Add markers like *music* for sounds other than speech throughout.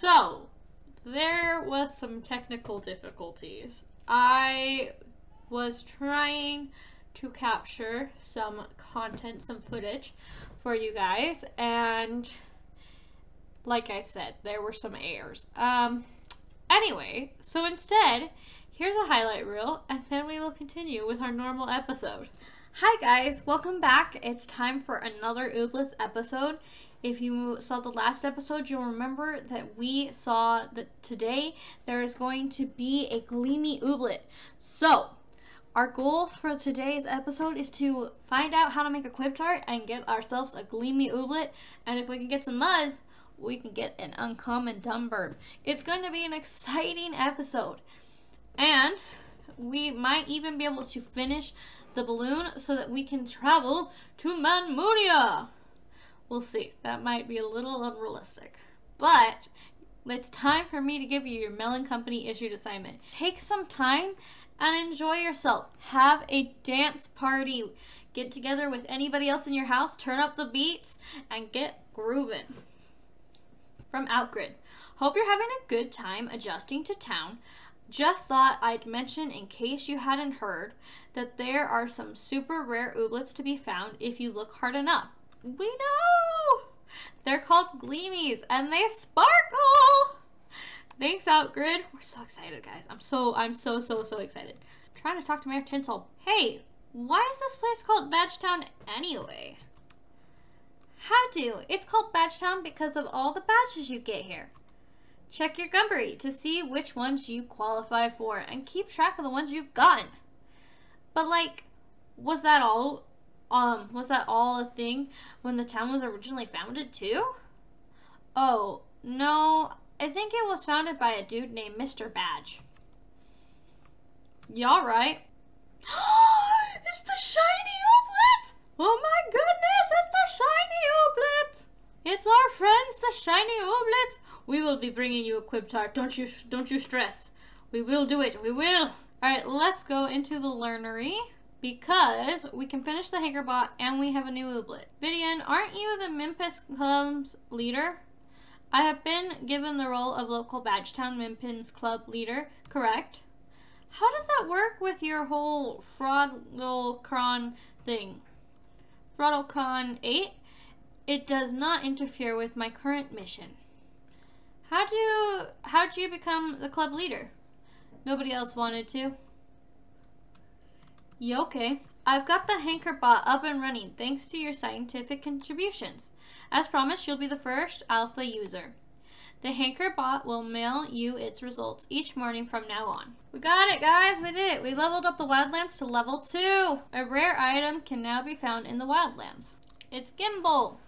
So, there was some technical difficulties. I was trying to capture some content, some footage for you guys, and like I said, there were some errors. Um, anyway, so instead, here's a highlight reel, and then we will continue with our normal episode. Hi guys, welcome back. It's time for another Ooblets episode. If you saw the last episode, you'll remember that we saw that today there is going to be a Gleamy Ooblet. So, our goals for today's episode is to find out how to make a quip art and get ourselves a Gleamy Ooblet. And if we can get some Muzz, we can get an uncommon Dumbirb. It's going to be an exciting episode. And we might even be able to finish the balloon so that we can travel to Manmunia. We'll see. That might be a little unrealistic. But it's time for me to give you your Melon Company issued assignment. Take some time and enjoy yourself. Have a dance party. Get together with anybody else in your house, turn up the beats, and get grooving. From Outgrid. Hope you're having a good time adjusting to town. Just thought I'd mention, in case you hadn't heard, that there are some super rare ooblets to be found if you look hard enough. We know! They're called Gleamies, and they sparkle! Thanks, Outgrid. We're so excited, guys. I'm so, I'm so, so, so excited. I'm trying to talk to Mayor Tinsel. Hey, why is this place called Badgetown anyway? How do? It's called Badgetown because of all the badges you get here. Check your Gumberry to see which ones you qualify for and keep track of the ones you've gotten. But like, was that all um, was that all a thing when the town was originally founded too? Oh, no, I think it was founded by a dude named Mr. Badge. Y'all right? *gasps* it's the shiny ooblet! Oh my goodness, it's the shiny ooblet! It's our friends, the shiny ooblets. We will be bringing you a quip art. Don't you, don't you stress. We will do it. We will. All right, let's go into the learnery because we can finish the Hankerbot and we have a new ooblet. Vidian, aren't you the Mimpins Club's leader? I have been given the role of local Badgetown Mimpins Club leader, correct? How does that work with your whole Fraudulcron thing? Fraudulcon 8? It does not interfere with my current mission. How do how did you become the club leader? Nobody else wanted to. Yeah, okay. I've got the Hankerbot up and running thanks to your scientific contributions. As promised, you'll be the first alpha user. The Hankerbot will mail you its results each morning from now on. We got it, guys! We did it! We leveled up the Wildlands to level 2! A rare item can now be found in the Wildlands. It's Gimble!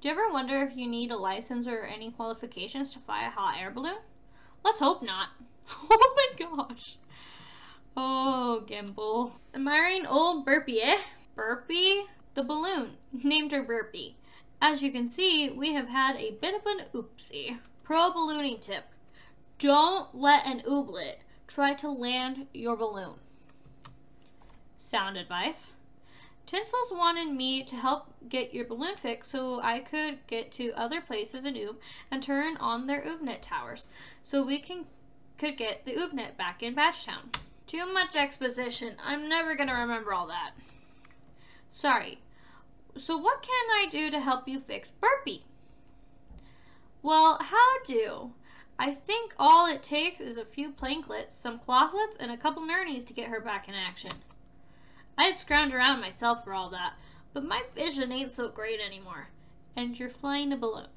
Do you ever wonder if you need a license or any qualifications to fly a hot air balloon? Let's hope not. *laughs* oh my gosh. Oh, Gimble. Admiring old Burpee, eh? Burpee? The balloon. Named her Burpee. As you can see, we have had a bit of an oopsie. Pro ballooning tip. Don't let an ooblet try to land your balloon. Sound advice. Tinsels wanted me to help get your balloon fixed so I could get to other places in Oob and turn on their Oobnet towers so we can could get the Oobnet back in Badgetown. Too much exposition. I'm never going to remember all that. Sorry. So what can I do to help you fix Burpee? Well, how do? I think all it takes is a few planklets, some clothlets, and a couple nernies to get her back in action. I'd scrounge around myself for all that, but my vision ain't so great anymore. And you're flying a balloon.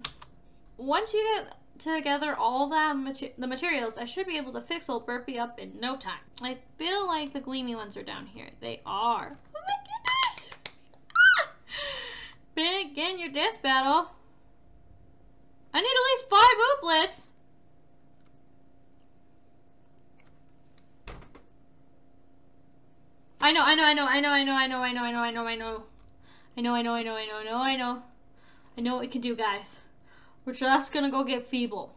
Once you get together all that mater the materials, I should be able to fix old Burpee up in no time. I feel like the gleamy ones are down here. They are. Oh my goodness! Ah! Begin your dance battle. I need at least five ooblets. I know, I know, I know, I know, I know, I know, I know, I know, I know, I know. I know, I know, I know, I know, I know, I know. I know what we can do, guys. We're just gonna go get Feeble.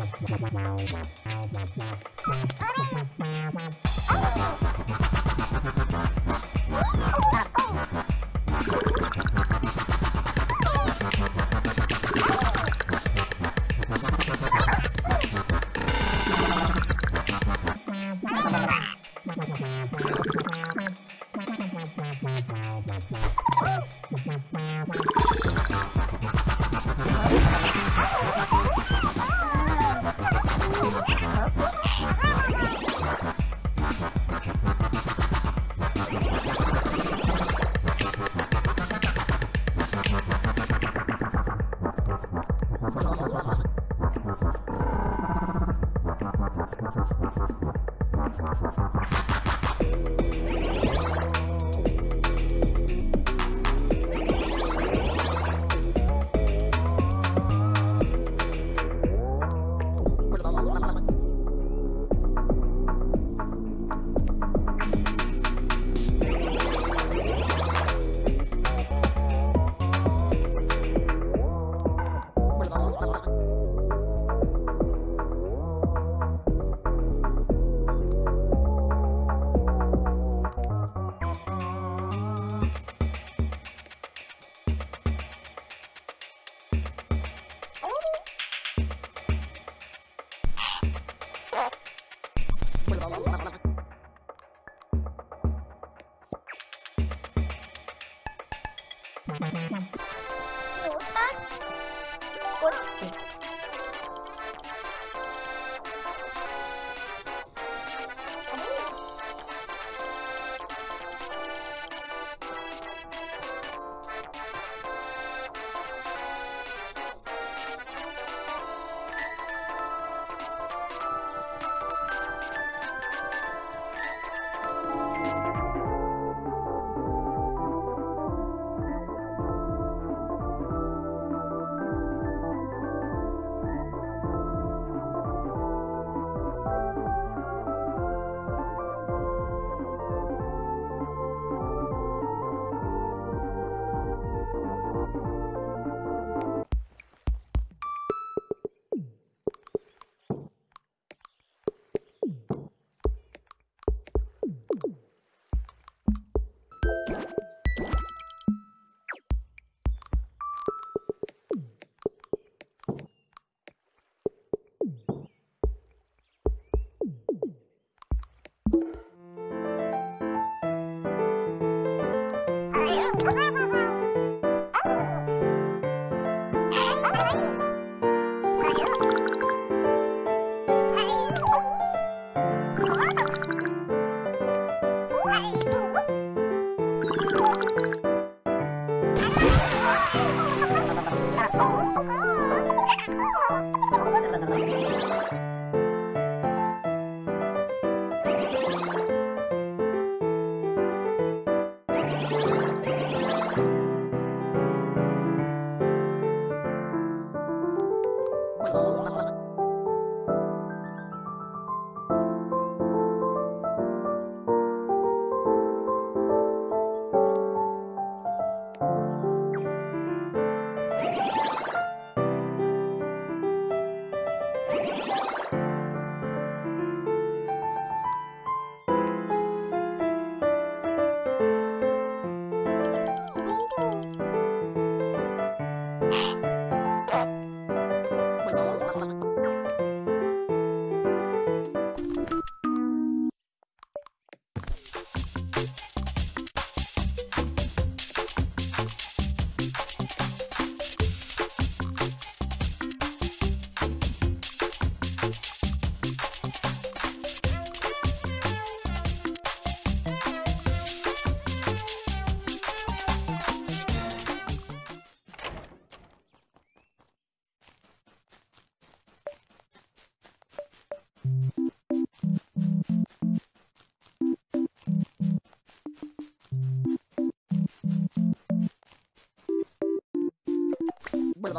Oh!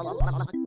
no,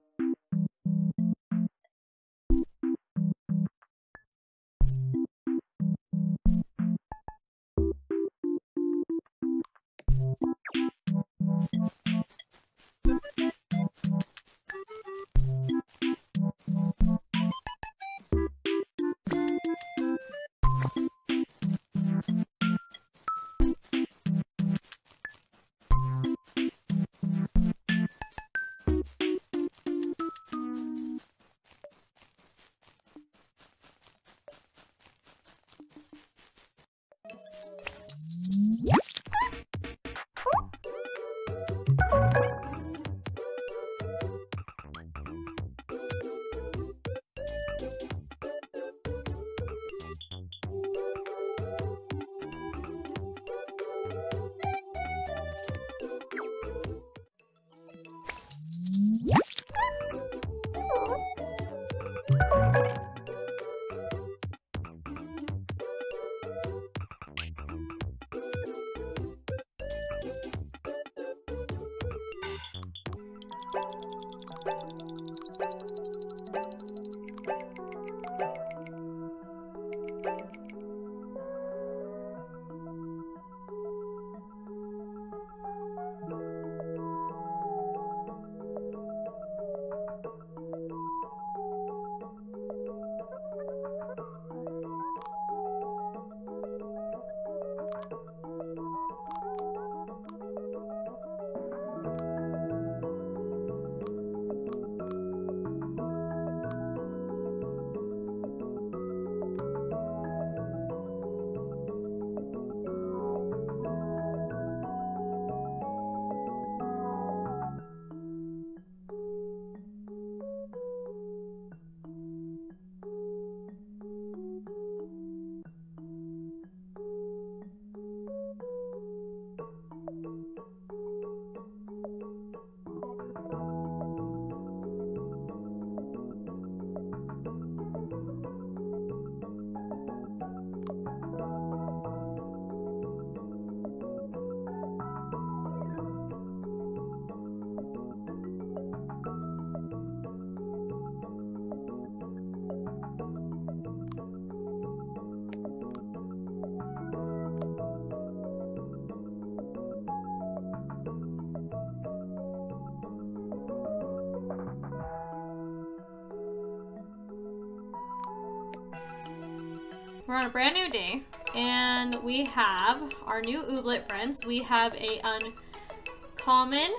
We're on a brand new day, and we have our new ooblet friends. We have a uncommon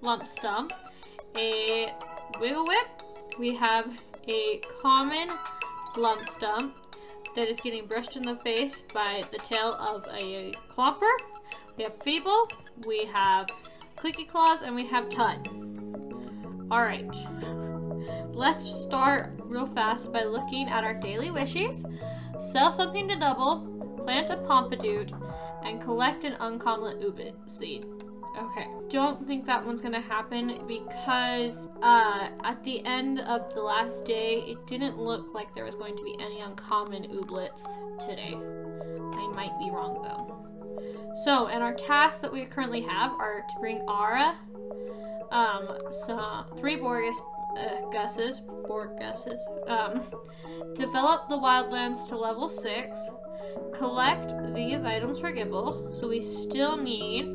lump stump, a wiggle whip. We have a common lump stump that is getting brushed in the face by the tail of a clomper. We have feeble, we have clicky claws, and we have tut. All right, let's start real fast by looking at our daily wishes. Sell something to double, plant a pompadour, and collect an uncommon ooblet seed. Okay, don't think that one's gonna happen because uh, at the end of the last day, it didn't look like there was going to be any uncommon ooblets today. I might be wrong though. So, and our tasks that we currently have are to bring Ara, um, so three Borgus uh, Gus's, Borg Gus's, um, develop the wildlands to level 6, collect these items for Gimble, so we still need,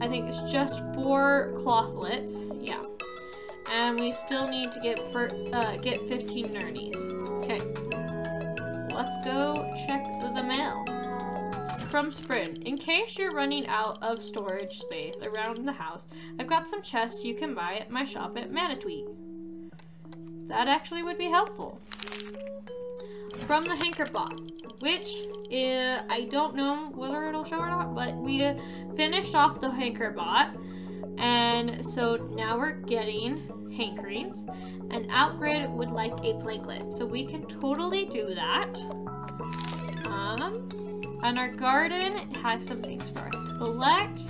I think it's just four clothlets, yeah, and we still need to get for, uh, get 15 nernies. Okay, let's go check the mail. From Sprin, in case you're running out of storage space around the house, I've got some chests you can buy at my shop at Manitweet. That actually would be helpful. From the Hankerbot, which is, I don't know whether it'll show or not, but we finished off the Hankerbot, and so now we're getting hankerings, and Outgrid would like a plaglet, so we can totally do that. Um, and our garden has some things for us to collect.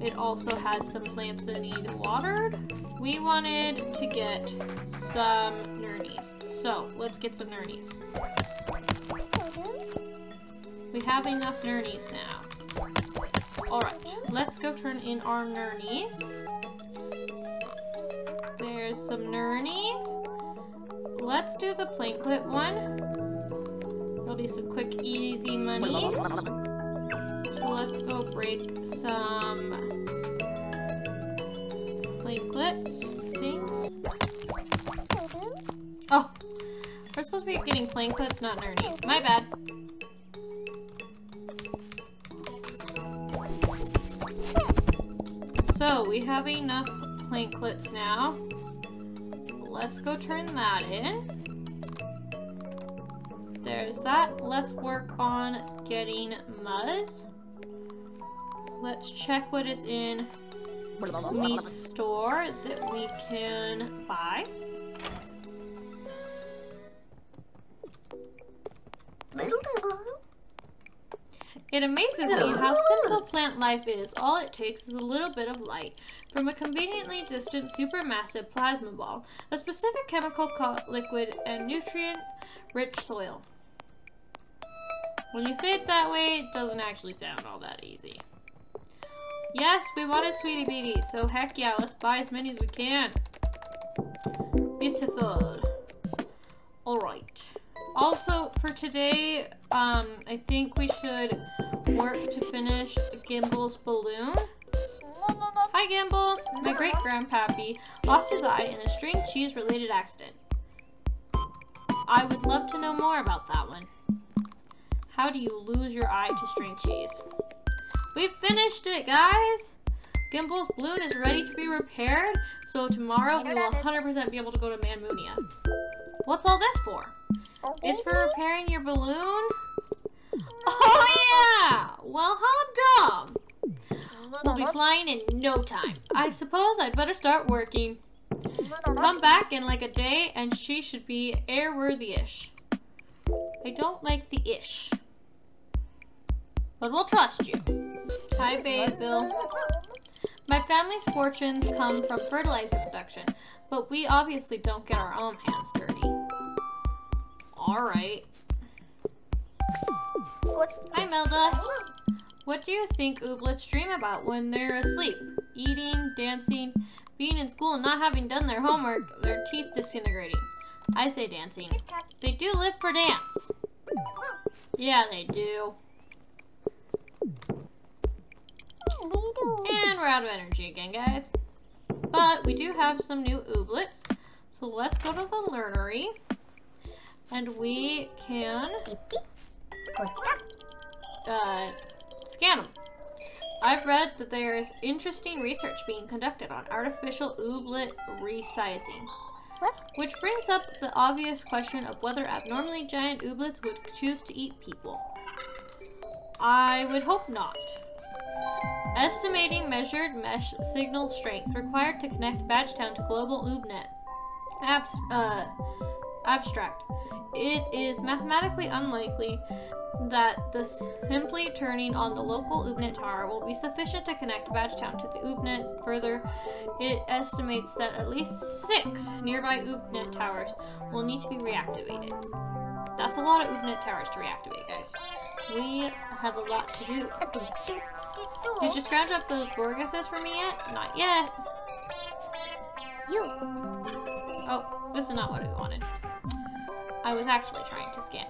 It also has some plants that need watered. We wanted to get some nernies. So, let's get some nernies. We have enough nernies now. Alright, let's go turn in our nernies. There's some Nernies. Let's do the planklet one. There'll be some quick, easy money. So let's go break some things. Oh, we're supposed to be getting planklets, not Nernies. My bad. So, we have enough planklets now. Let's go turn that in. There's that. Let's work on getting Muzz. Let's check what is in meat store that we can buy. It amazes me how simple plant life is. All it takes is a little bit of light from a conveniently distant supermassive plasma ball, a specific chemical called liquid, and nutrient-rich soil. When you say it that way, it doesn't actually sound all that easy. Yes, we wanted Sweetie Beatie, so heck yeah, let's buy as many as we can. Beautiful. Alright. Also, for today, um, I think we should work to finish Gimble's balloon. Hi, Gimble. My great-grandpappy lost his eye in a string cheese-related accident. I would love to know more about that one. How do you lose your eye to string cheese? We finished it, guys! Gimble's balloon is ready to be repaired, so tomorrow we will 100% be able to go to Manmoonia. What's all this for? It's for repairing your balloon? Oh yeah! Well, how dumb! We'll be flying in no time. I suppose I'd better start working. Come back in like a day and she should be airworthy-ish. I don't like the ish. But we'll trust you. Hi, Basil. My family's fortunes come from fertilizer production, but we obviously don't get our own hands dirty. Alright. Hi, Melda. What do you think ooblets dream about when they're asleep? Eating, dancing, being in school and not having done their homework, their teeth disintegrating. I say dancing. They do live for dance. Yeah, they do. And we're out of energy again, guys. But we do have some new ooblets. So let's go to the learnery. And we can uh, scan them. I've read that there is interesting research being conducted on artificial ooblet resizing. Which brings up the obvious question of whether abnormally giant ooblets would choose to eat people. I would hope not. Estimating measured mesh signal strength required to connect Badgetown to global Oobnet. Abs uh, abstract. It is mathematically unlikely that the simply turning on the local Oobnet tower will be sufficient to connect Badgetown to the Oobnet. Further, it estimates that at least six nearby Oobnet towers will need to be reactivated. That's a lot of Oobnet towers to reactivate, guys. We have a lot to do. Did you scrounge up those Borguses for me yet? Not yet. You. Oh, this is not what I wanted. I was actually trying to scan.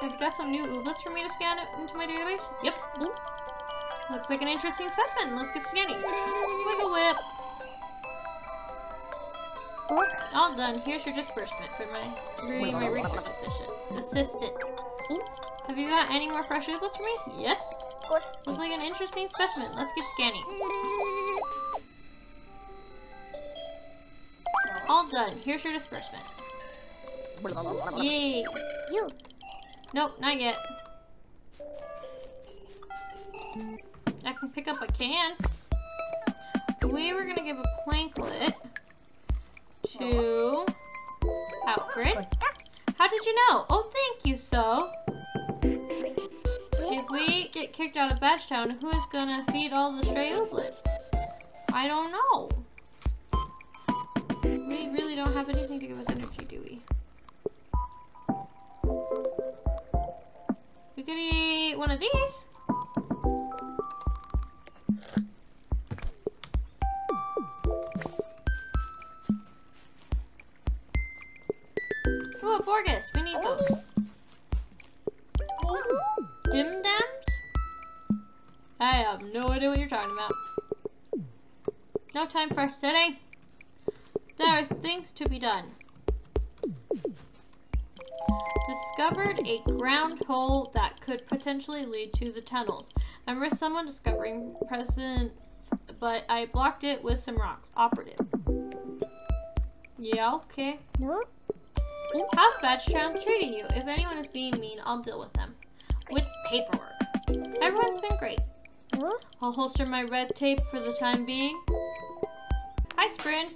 Have you got some new ooblets for me to scan into my database? Yep. Looks like an interesting specimen. Let's get scanning. Wiggle whip. All done. Here's your disbursement for my to my research assistant. Assistant. Have you got any more fresh ooblets for me? Yes. Looks like an interesting specimen. Let's get scanning. All done. Here's your disbursement. Yay. You. Nope, not yet. I can pick up a can. We were gonna give a planklet to Outgrid. How did you know? Oh, thank you, so. If we get kicked out of Badgetown, who's gonna feed all the stray ooblets? I don't know. We really don't have anything to give us energy, do we? We could eat one of these. Borgus. We need those. Dim dams? I have no idea what you're talking about. No time for sitting. There's things to be done. Discovered a ground hole that could potentially lead to the tunnels. I remember someone discovering presents, but I blocked it with some rocks. Operative. Yeah, okay. No? How's Badgetown treating you? If anyone is being mean, I'll deal with them. With paperwork. Everyone's been great. I'll holster my red tape for the time being. Hi, Sprin.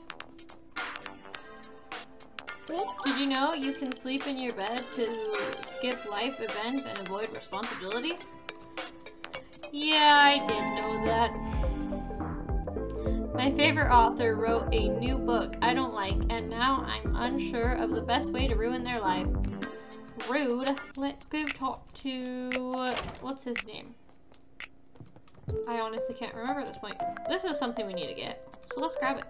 Did you know you can sleep in your bed to skip life events and avoid responsibilities? Yeah, I did know that. My favorite author wrote a new book I don't like, and now I'm unsure of the best way to ruin their life. Rude. Let's go talk to. What's his name? I honestly can't remember at this point. This is something we need to get, so let's grab it.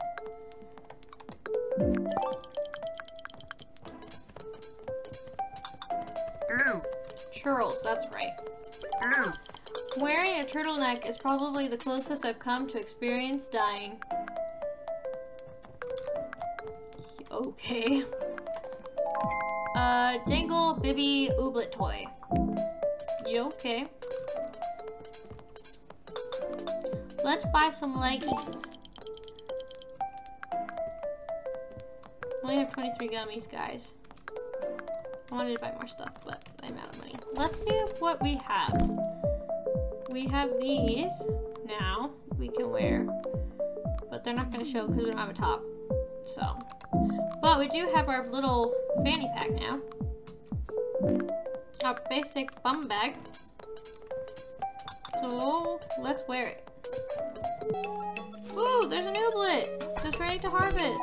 Churls, that's right. Wearing a turtleneck is probably the closest I've come to experience dying. Okay. Uh, Dangle Bibby Ooblet toy. You okay? Let's buy some leggings. Only have 23 gummies, guys. I wanted to buy more stuff, but I'm out of money. Let's see what we have. We have these now we can wear, but they're not going to show because we don't have a top. So, but we do have our little fanny pack now. Our basic bum bag. So, let's wear it. Ooh, there's an ooblet just ready to harvest.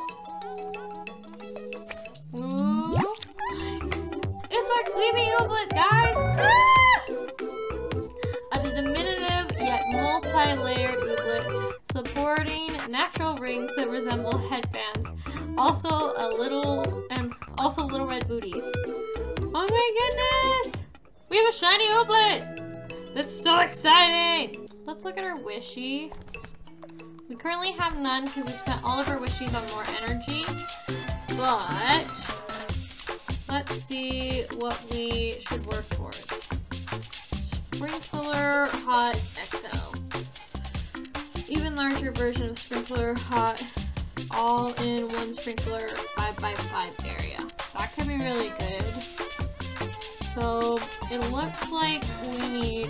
Ooh. *gasps* It's our Gleamy Ooblet, guys! Ah! Multi-layered ooblet supporting natural rings that resemble headbands. Also a little and also little red booties. Oh my goodness! We have a shiny ooblet! That's so exciting! Let's look at our wishy. We currently have none because we spent all of our wishies on more energy. But let's see what we should work towards. Sprinkler Hot. Even larger version of Sprinkler Hot, all in one sprinkler 5x5 area. That could be really good. So it looks like we need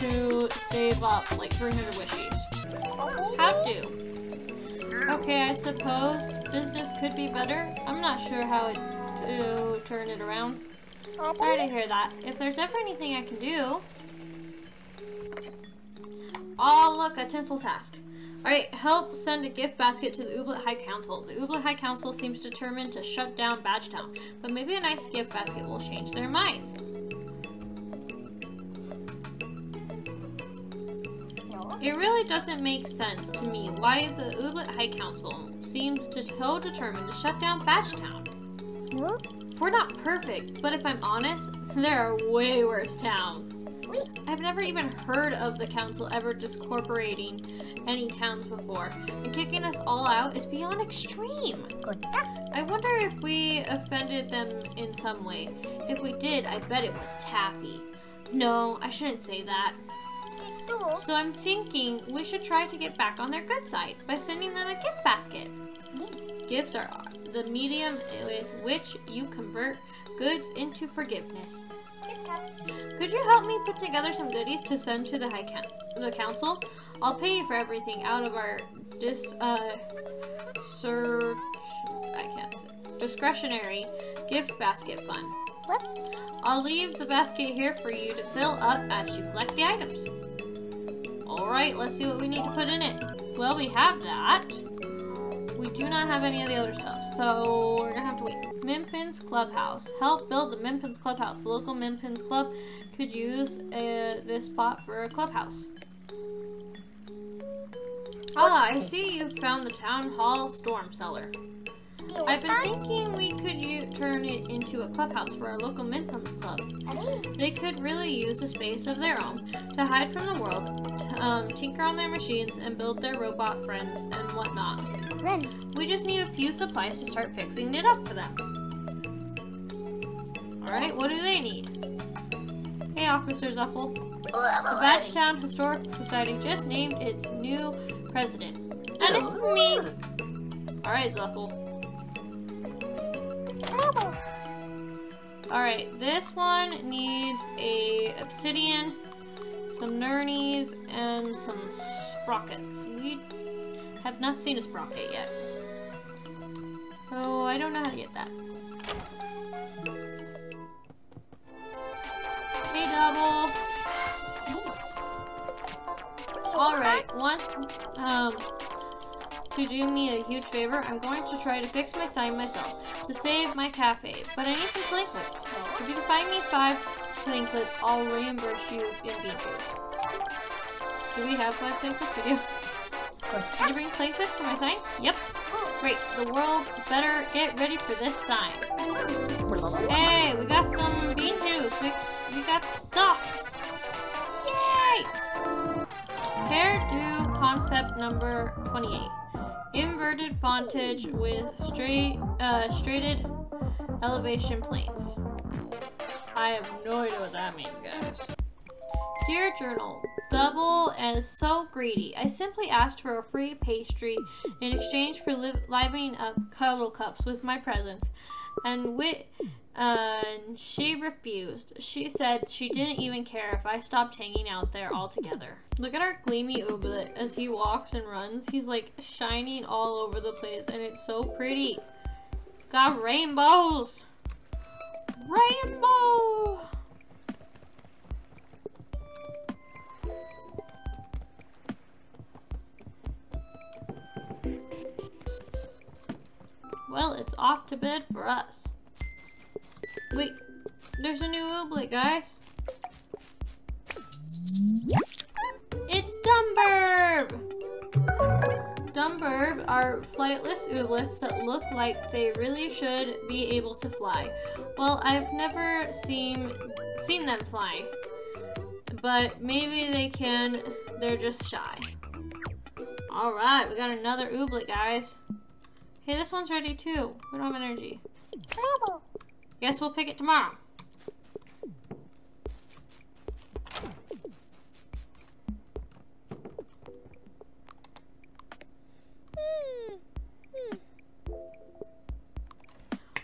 to save up like 300 wishies. How to? Okay, I suppose business could be better. I'm not sure how to turn it around. Sorry to hear that. If there's ever anything I can do... Oh, look, a tinsel task. Alright, help send a gift basket to the Ooblet High Council. The Ooblet High Council seems determined to shut down Badgetown, but maybe a nice gift basket will change their minds. It really doesn't make sense to me why the Ooblet High Council seems to so determined to shut down Badgetown. We're not perfect, but if I'm honest, there are way worse towns. I've never even heard of the council ever discorporating any towns before, and kicking us all out is beyond extreme. I wonder if we offended them in some way. If we did, I bet it was Taffy. No, I shouldn't say that. So I'm thinking we should try to get back on their good side by sending them a gift basket. Gifts are the medium with which you convert goods into forgiveness. Could you help me put together some goodies to send to the high coun the council? I'll pay you for everything out of our dis uh sur I can't say discretionary gift basket fund. What? I'll leave the basket here for you to fill up as you collect the items. Alright, let's see what we need to put in it. Well, we have that. We do not have any of the other stuff, so we're gonna have to wait. Mimpins Clubhouse. Help build the Mimpins Clubhouse. The local Mimpins Club could use uh, this spot for a clubhouse. Ah, I see you found the Town Hall Storm Cellar. I've been thinking we could turn it into a clubhouse for our local mint Club. They could really use a space of their own to hide from the world, um, tinker on their machines, and build their robot friends and whatnot. We just need a few supplies to start fixing it up for them. Alright, what do they need? Hey, Officer Zuffle. The Badgetown Historical Society just named its new president. And it's me! Alright, Zuffle. Alright, this one needs a obsidian, some nernies, and some sprockets. We have not seen a sprocket yet. Oh, I don't know how to get that. Hey, Double! Alright, one, um, to do me a huge favor, I'm going to try to fix my sign myself to save my cafe, but I need some planklets. If you can find me five planklets, I'll reimburse you in bean juice. Do we have five planklets? We do. Did you bring planklets for my sign? Yep. Great. The world better get ready for this sign. Hey, we got some bean juice. We, we got stuff. Yay! Hairdo concept number 28. Inverted fontage with straight, uh, straighted elevation planes. I have no idea what that means, guys. Dear Journal, double and so greedy. I simply asked for a free pastry in exchange for li- livening up cuddle cups with my presence, and wit, uh, she refused. She said she didn't even care if I stopped hanging out there altogether. Look at our gleamy ooblet as he walks and runs. He's like shining all over the place, and it's so pretty. Got rainbows. Rainbow. Well, it's off to bed for us. Wait, there's a new ooblet, guys. It's Dumbirb! Dumbirb are flightless ooblets that look like they really should be able to fly. Well, I've never seen seen them fly, but maybe they can. They're just shy. All right, we got another ooblet, guys. Hey, this one's ready too. We don't have energy. Guess we'll pick it tomorrow.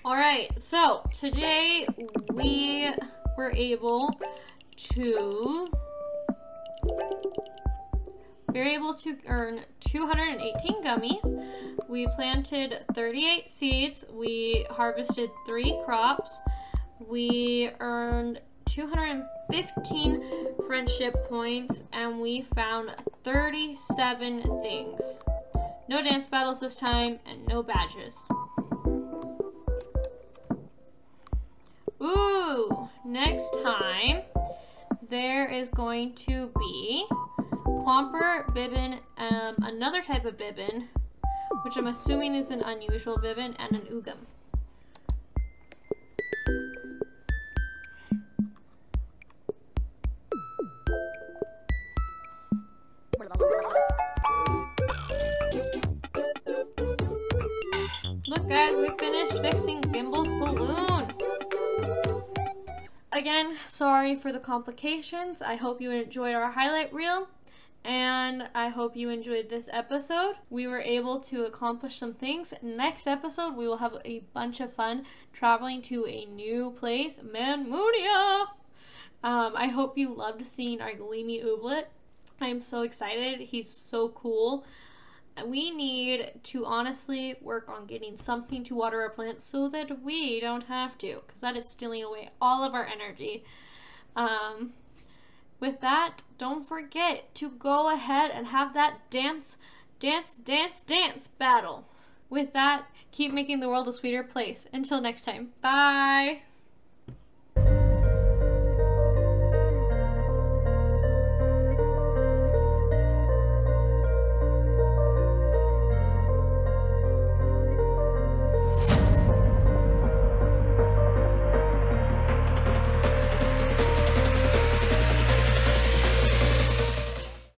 Alright, so today we were able to we were able to earn 218 gummies. We planted 38 seeds. We harvested three crops. We earned 215 friendship points and we found 37 things. No dance battles this time and no badges. Ooh, next time there is going to be Clomper, Bibbin, um, another type of Bibbin, which I'm assuming is an unusual Bibbin, and an Ugam. Look guys, we finished fixing Gimble's balloon. Again, sorry for the complications. I hope you enjoyed our highlight reel and I hope you enjoyed this episode. We were able to accomplish some things. Next episode, we will have a bunch of fun traveling to a new place, Manmunia. Um, I hope you loved seeing our gleamy ooblet. I am so excited. He's so cool. We need to honestly work on getting something to water our plants so that we don't have to, because that is stealing away all of our energy. Um, with that, don't forget to go ahead and have that dance, dance, dance, dance battle. With that, keep making the world a sweeter place. Until next time, bye.